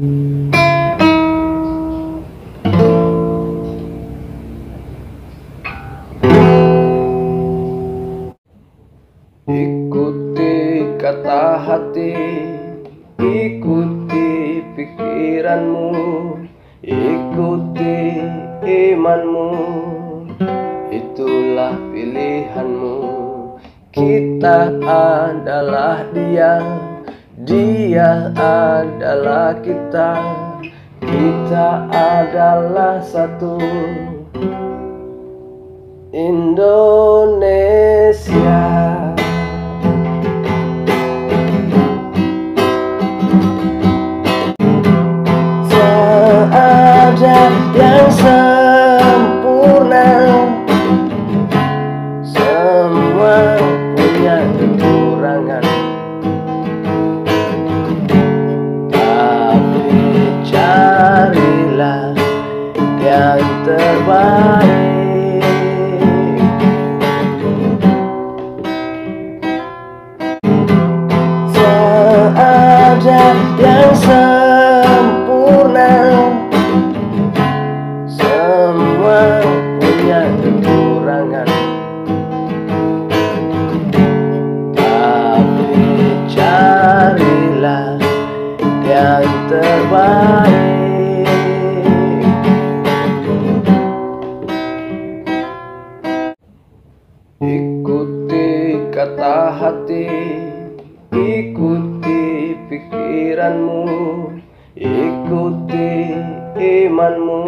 Ikuti kata hati Ikuti pikiranmu Ikuti imanmu. Itulah pilihanmu. Kita adalah dia Dia adalah kita. Kita adalah satu. Indonesia. Tak ada yang sempurna. Semua punya terbaik Tak ada yang sempurna Semua punya kekurangan. Tapi carilah yang terbaik Ikuti kata hati Ikuti pikiranmu Ikuti imanmu